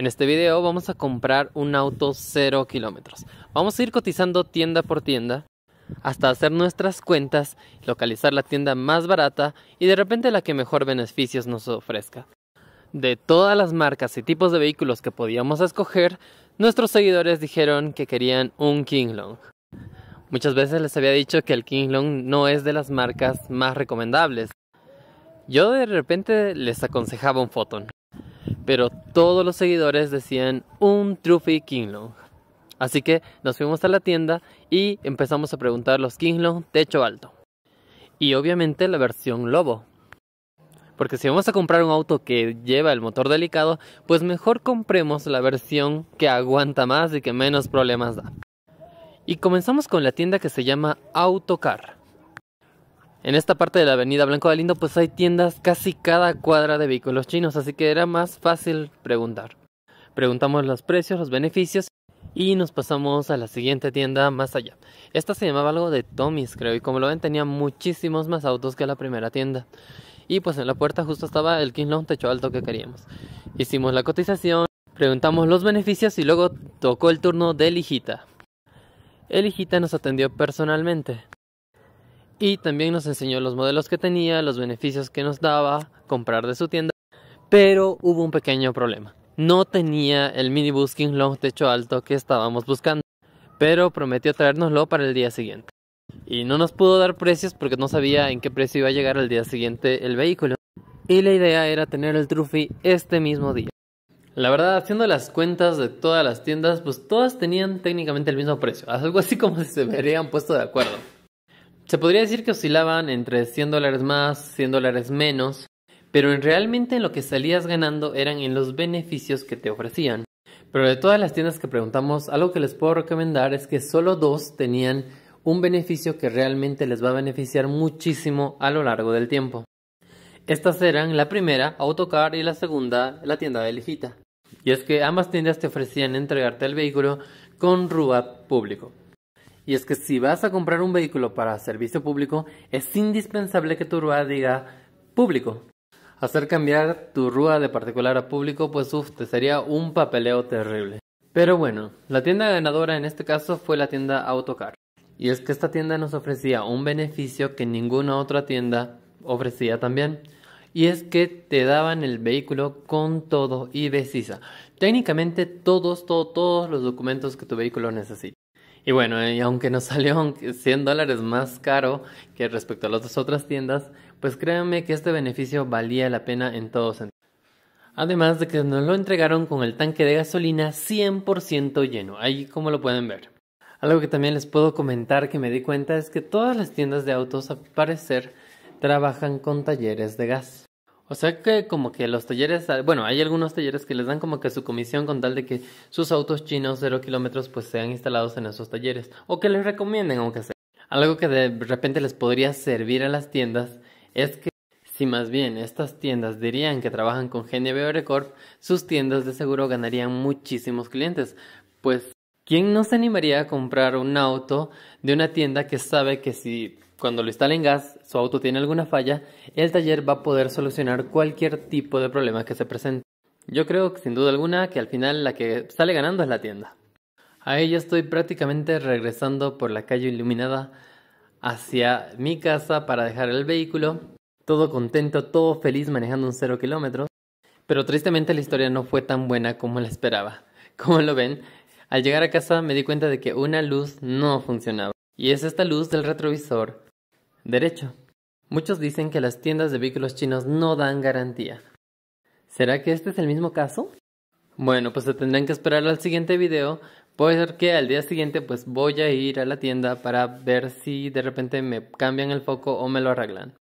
En este video vamos a comprar un auto 0 kilómetros. Vamos a ir cotizando tienda por tienda hasta hacer nuestras cuentas, localizar la tienda más barata y de repente la que mejor beneficios nos ofrezca. De todas las marcas y tipos de vehículos que podíamos escoger, nuestros seguidores dijeron que querían un King Long. Muchas veces les había dicho que el King Long no es de las marcas más recomendables. Yo de repente les aconsejaba un Photon pero todos los seguidores decían un Trophy Kinglong. Así que nos fuimos a la tienda y empezamos a preguntar los Kinglong techo alto. Y obviamente la versión Lobo. Porque si vamos a comprar un auto que lleva el motor delicado, pues mejor compremos la versión que aguanta más y que menos problemas da. Y comenzamos con la tienda que se llama Autocar. En esta parte de la avenida Blanco de Lindo pues hay tiendas casi cada cuadra de vehículos chinos, así que era más fácil preguntar. Preguntamos los precios, los beneficios y nos pasamos a la siguiente tienda más allá. Esta se llamaba algo de Tommy's creo y como lo ven tenía muchísimos más autos que la primera tienda. Y pues en la puerta justo estaba el King Long techo alto que queríamos. Hicimos la cotización, preguntamos los beneficios y luego tocó el turno de Elijita. El Elijita nos atendió personalmente y también nos enseñó los modelos que tenía, los beneficios que nos daba comprar de su tienda, pero hubo un pequeño problema. No tenía el minibus King Long techo alto que estábamos buscando, pero prometió traérnoslo para el día siguiente. Y no nos pudo dar precios porque no sabía en qué precio iba a llegar al día siguiente el vehículo. Y la idea era tener el Trophy este mismo día. La verdad, haciendo las cuentas de todas las tiendas, pues todas tenían técnicamente el mismo precio. Algo así como si se verían puesto de acuerdo. Se podría decir que oscilaban entre 100 dólares más, 100 dólares menos, pero realmente lo que salías ganando eran en los beneficios que te ofrecían. Pero de todas las tiendas que preguntamos, algo que les puedo recomendar es que solo dos tenían un beneficio que realmente les va a beneficiar muchísimo a lo largo del tiempo. Estas eran la primera, Autocar, y la segunda, la tienda de Lijita. Y es que ambas tiendas te ofrecían entregarte el vehículo con RUAP público. Y es que si vas a comprar un vehículo para servicio público, es indispensable que tu RUA diga público. Hacer cambiar tu RUA de particular a público, pues uff, te sería un papeleo terrible. Pero bueno, la tienda ganadora en este caso fue la tienda Autocar. Y es que esta tienda nos ofrecía un beneficio que ninguna otra tienda ofrecía también. Y es que te daban el vehículo con todo y becisa. Técnicamente todos, todos, todos los documentos que tu vehículo necesita. Y bueno, y aunque nos salió 100 dólares más caro que respecto a las otras tiendas, pues créanme que este beneficio valía la pena en todo sentido. Además de que nos lo entregaron con el tanque de gasolina 100% lleno, ahí como lo pueden ver. Algo que también les puedo comentar que me di cuenta es que todas las tiendas de autos al parecer trabajan con talleres de gas. O sea que como que los talleres, ah, bueno, hay algunos talleres que les dan como que su comisión con tal de que sus autos chinos cero kilómetros pues sean instalados en esos talleres. O que les recomienden aunque sea. Algo que de repente les podría servir a las tiendas es que si más bien estas tiendas dirían que trabajan con GNB Recorp, sus tiendas de seguro ganarían muchísimos clientes. Pues, ¿quién no se animaría a comprar un auto de una tienda que sabe que si cuando lo instale en gas, su auto tiene alguna falla, el taller va a poder solucionar cualquier tipo de problema que se presente. Yo creo sin duda alguna que al final la que sale ganando es la tienda. Ahí ya estoy prácticamente regresando por la calle iluminada hacia mi casa para dejar el vehículo. Todo contento, todo feliz manejando un cero kilómetros. Pero tristemente la historia no fue tan buena como la esperaba. Como lo ven, al llegar a casa me di cuenta de que una luz no funcionaba. Y es esta luz del retrovisor Derecho. Muchos dicen que las tiendas de vehículos chinos no dan garantía. ¿Será que este es el mismo caso? Bueno, pues se tendrán que esperar al siguiente video. Puede ser que al día siguiente pues voy a ir a la tienda para ver si de repente me cambian el foco o me lo arreglan.